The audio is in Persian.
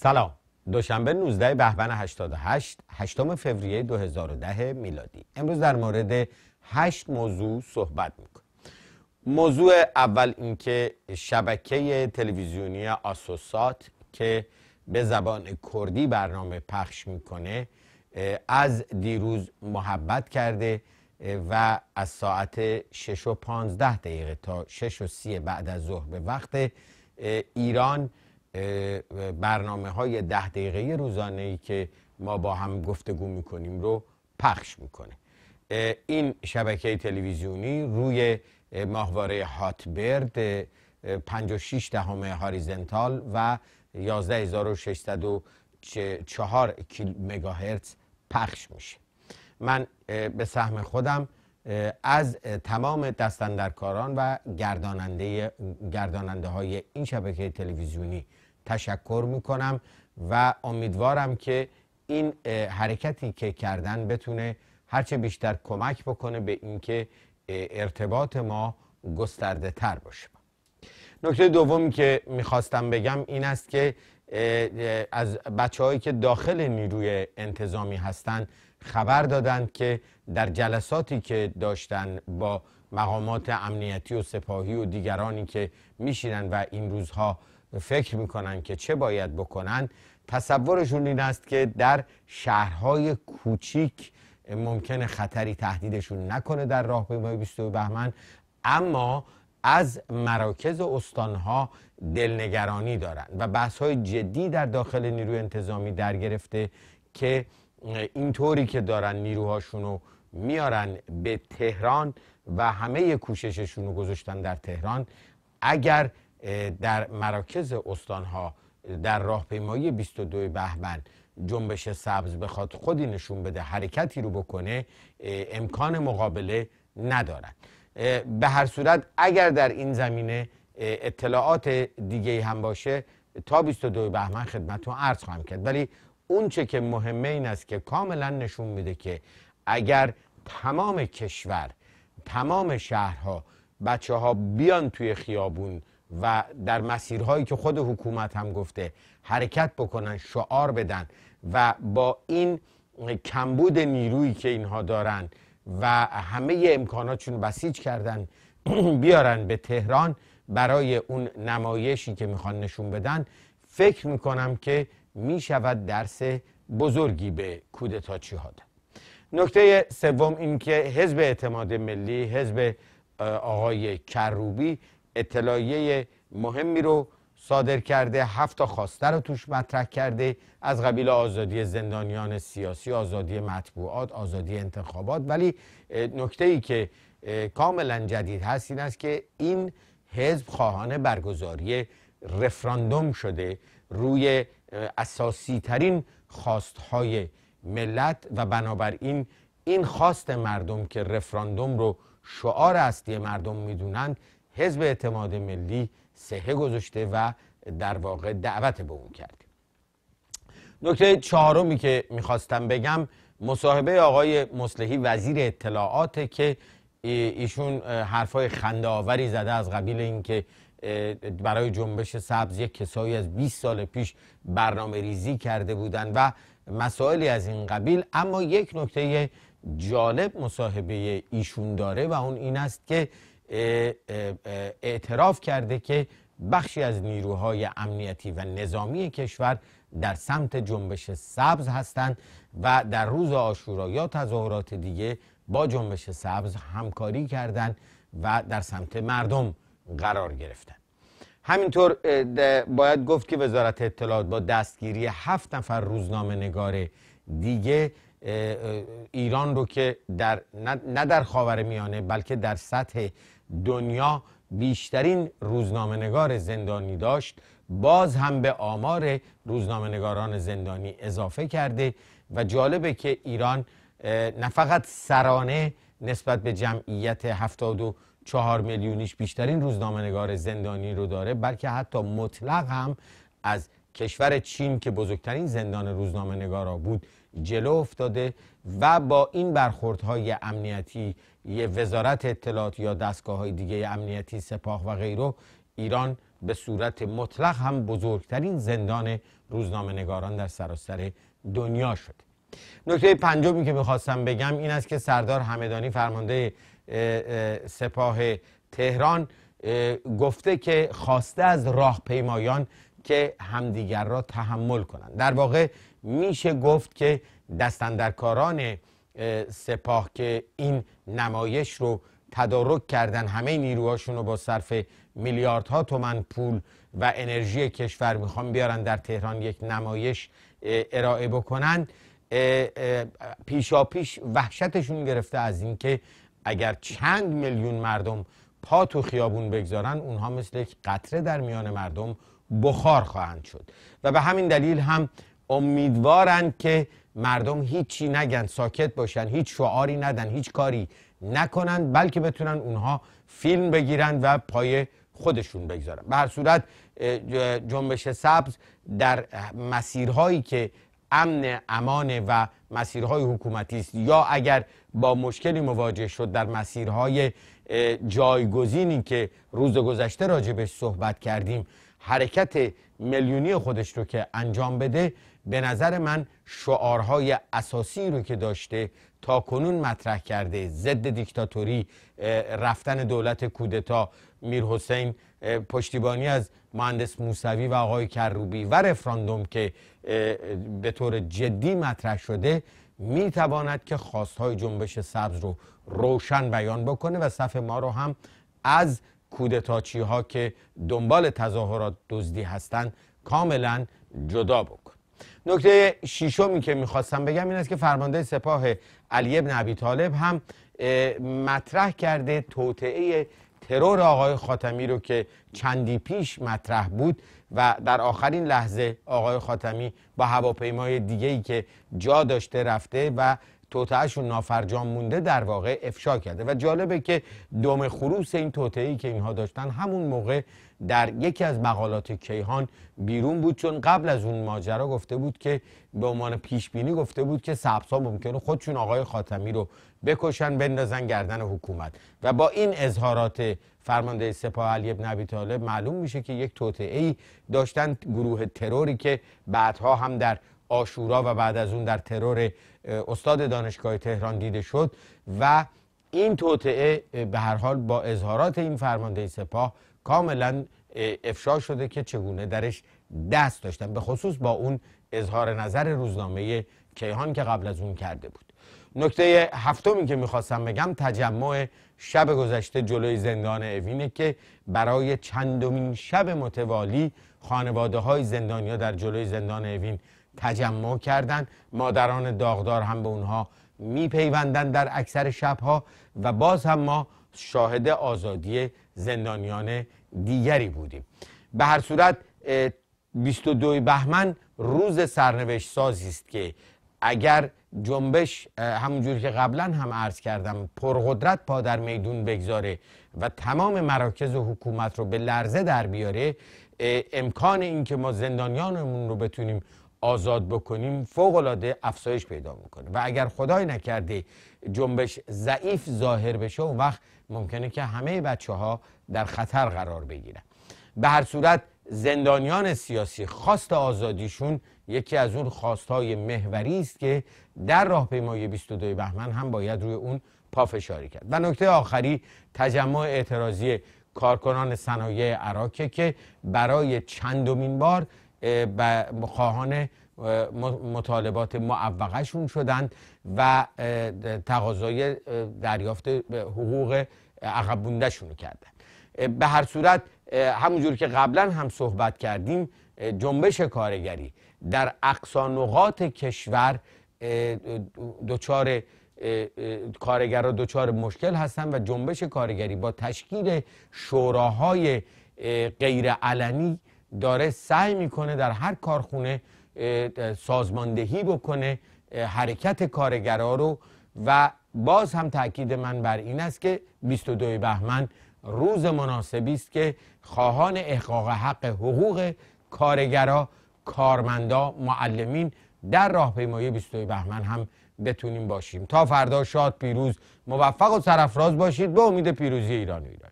سلام. دوشنبه 19 بهمن 88 8 فوریه 2010 میلادی. امروز در مورد هشت موضوع صحبت می‌کنم موضوع اول اینکه شبکه تلویزیونی آسوسات که به زبان کردی برنامه پخش می‌کنه از دیروز محبت کرده و از ساعت 6 و 15 دقیقه تا 6 و 30 بعد از ظهر به وقت ایران برنامه های ده دقیقه روزانه ای که ما با هم گفتگو می‌کنیم رو پخش می‌کنه. این شبکه تلویزیونی روی ماهواره هاتبرد 56 دهم هاریزنتال و 11604 مگاهرتز پخش میشه. من به سهم خودم از تمام دستندرکاران و گرداننده, گرداننده های این شبکه تلویزیونی تشکر می‌کنم و امیدوارم که این حرکتی که کردن بتونه هرچه بیشتر کمک بکنه به اینکه ارتباط ما گسترده تر باشه. نکته دومی که می‌خواستم بگم این است که از بچه هایی که داخل نیروی انتظامی هستند خبر دادند که در جلساتی که داشتن با مقامات امنیتی و سپاهی و دیگرانی که میشینن و این روزها فکر می‌کنن که چه باید بکنن تصورشون این است که در شهرهای کوچیک ممکنه خطری تهدیدشون نکنه در راه به 22 بهمن. اما از مراکز استانها دلنگرانی دارند و بحث های جدی در داخل نیروی انتظامی در گرفته که اینطوری که دارن نیروهاشون رو میارن به تهران و همه کوشششون رو گذاشتن در تهران اگر در مراکز استانها در راهپیمایی 22 بهمن جنبش سبز بخواد خودی نشون بده حرکتی رو بکنه امکان مقابله ندارن. به هر صورت اگر در این زمینه اطلاعات دیگه هم باشه تا 22 بهمن خدمتتون عرض خواهم کرد. ولی اون چه که مهمه این است که کاملا نشون میده که اگر تمام کشور تمام شهرها بچه ها بیان توی خیابون و در مسیرهایی که خود حکومت هم گفته حرکت بکنن شعار بدن و با این کمبود نیرویی که اینها دارن و همه امکاناتشون بسیج کردن بیارن به تهران برای اون نمایشی که می‌خوان نشون بدن فکر می‌کنم که می‌شود درس بزرگی به کودتاچی ها داد نکته سوم این که حزب اعتماد ملی حزب آقای کروبی اطلاعیه مهمی رو صادر کرده هفت خواسته رو توش مطرح کرده از قبیل آزادی زندانیان سیاسی آزادی مطبوعات آزادی انتخابات. ولی نکته ای که کاملا جدید هست این است که این حزب خواهان برگزاری رفراندوم شده روی اساسی ترین خواستهای ملت و بنابراین این خواست مردم که رفراندوم رو شعار اصلی مردم می‌دونند حزب اعتماد ملی سهه گذاشته و در واقع دعوت به اون کرده نکته چهارمی که می‌خواستم بگم مصاحبه آقای مصلحی وزیر اطلاعات که ایشون حرفای خنده آوری زده از قبیل اینکه برای جنبش سبز یک کسایی از 20 سال پیش برنامه ریزی کرده بودند و مسائلی از این قبیل اما یک نکته جالب مصاحبه ایشون داره و اون این است که اعتراف کرده که بخشی از نیروهای امنیتی و نظامی کشور در سمت جنبش سبز هستند و در روز آشورا یا تظاهرات دیگه با جنبش سبز همکاری کردند و در سمت مردم قرار گرفتن. همینطور باید گفت که وزارت اطلاعات با دستگیری هفت نفر روزنامه نگار دیگه ایران رو که در نه در خاور میانه بلکه در سطح دنیا بیشترین روزنامه نگار زندانی داشت باز هم به آمار روزنامه نگاران زندانی اضافه کرده و جالبه که ایران نه فقط سرانه نسبت به جمعیت 74 میلیونیش بیشترین روزنامه نگار زندانی رو داره بلکه حتی مطلق هم از کشور چین که بزرگترین زندان روزنامه نگارا بود جلو افتاده و با این برخوردهای امنیتی یه وزارت اطلاعات یا دستگاه های دیگه امنیتی سپاه و غیره ایران به صورت مطلق هم بزرگترین زندان روزنامه نگاران در سراسر دنیا شد نکته پنجمی که می‌خواستم بگم این است که سردار همدانی فرمانده سپاه تهران گفته که خواسته از راهپیمایان که همدیگر را تحمل کنند. در واقع میشه گفت که دستندرکاران سپاه که این نمایش رو تدارک کردن همه نیروهاشون رو با صرف میلیاردها تومن پول و انرژی کشور می‌خوان بیارن در تهران یک نمایش ارائه بکنن. پیشا پیش وحشتشون گرفته از اینکه اگر چند میلیون مردم پا تو خیابون بگذارن اونها مثل یک قطره در میان مردم بخار خواهند شد. و به همین دلیل هم امیدوارند که مردم هیچی نگن ساکت باشن هیچ شعاری ندن هیچ کاری نکنن بلکه بتونن اونها فیلم بگیرن و پای خودشون بگذارن. به هر صورت جنبش سبز در مسیرهایی که امن امانه و مسیرهای حکومتی است. یا اگر با مشکلی مواجه شد در مسیرهای جایگزینی که روز گذشته راجبش صحبت کردیم حرکت میلیونی خودش رو که انجام بده به نظر من شعارهای اساسی رو که داشته تا کنون مطرح کرده ضد دیکتاتوری رفتن دولت کودتا میر حسین پشتیبانی از مهندس موسوی و آقای کروبی و رفراندوم که به طور جدی مطرح شده می تواند که خواستهای جنبش سبز رو روشن بیان بکنه و صف ما رو هم از کودتاچی ها که دنبال تظاهرات دزدی هستند کاملا جدا بکن نکته شیشمی که می‌خواستم بگم این است که فرمانده سپاه علی ابن ابی طالب هم مطرح کرده توطعه ترور آقای خاتمی رو که چندی پیش مطرح بود و در آخرین لحظه آقای خاتمی با هواپیمای دیگه ای که جا داشته رفته و توتعهشون نافرجام مونده در واقع افشا کرده. و جالبه که دوم خروس این توطعه‌ای که اینها داشتن همون موقع در یکی از مقالات کیهان بیرون بود چون قبل از اون ماجرا گفته بود که به عنوان پیش بینی گفته بود که سبزها ممکنه خودشون آقای خاتمی رو بکشن بندازن گردن حکومت. و با این اظهارات فرمانده سپاه علی ابن ابی طالب معلوم میشه که یک توطئه داشتن گروه تروری که بعدها هم در آشورا و بعد از اون در ترور استاد دانشگاه تهران دیده شد و این توطعه به هر حال با اظهارات این فرمانده سپاه کاملا افشا شده که چگونه درش دست داشتن به خصوص با اون اظهار نظر روزنامه کیهان که قبل از اون کرده بود. نکته هفتمی که می‌خواستم بگم تجمع شب گذشته جلوی زندان اوینه که برای چندمین شب متوالی خانواده های زندانیا در جلوی زندان اوین تجمع کردن. مادران داغدار هم به اونها میپیوندن در اکثر شبها و باز هم ما شاهد آزادی زندانیان دیگری بودیم. به هر صورت 22 بهمن روز سرنوشت سازی است که اگر جنبش همونجوری که قبلا هم عرض کردم پرقدرت پا در میدون بگذاره و تمام مراکز و حکومت رو به لرزه در بیاره امکان اینکه ما زندانیانمون رو بتونیم آزاد بکنیم فوق العاده افزایش پیدا می‌کنه. و اگر خدای نکرده جنبش ضعیف ظاهر بشه اون وقت ممکنه که همه بچه ها در خطر قرار بگیرن. به هر صورت زندانیان سیاسی خواست آزادیشون یکی از اون خواستهای محوری است که در راهپیمایی 22 بهمن هم باید روی اون پافشاری کرد. و نکته آخری تجمع اعتراضی کارکنان صنایع عراق که برای چندمین بار خواهان مطالبات معوقشون شدند و تقاضای دریافت حقوق عقب بوندهشون کردن به هر صورت همونجور که قبلا هم صحبت کردیم جنبش کارگری در اقصا نقاط کشور دچار کارگرها دچار مشکل هستند و جنبش کارگری با تشکیل شوراهای غیر علنی داره سعی می‌کنه در هر کارخونه سازماندهی بکنه حرکت کارگرا رو. و باز هم تاکید من بر این است که 22 بهمن روز مناسبی است که خواهان احقاق حق حقوق کارگرا کارمندا معلمین در راهپیمایی 22 بهمن هم بتونیم باشیم. تا فردا شاد پیروز موفق و سرفراز باشید. به امید پیروزی ایران و ایران.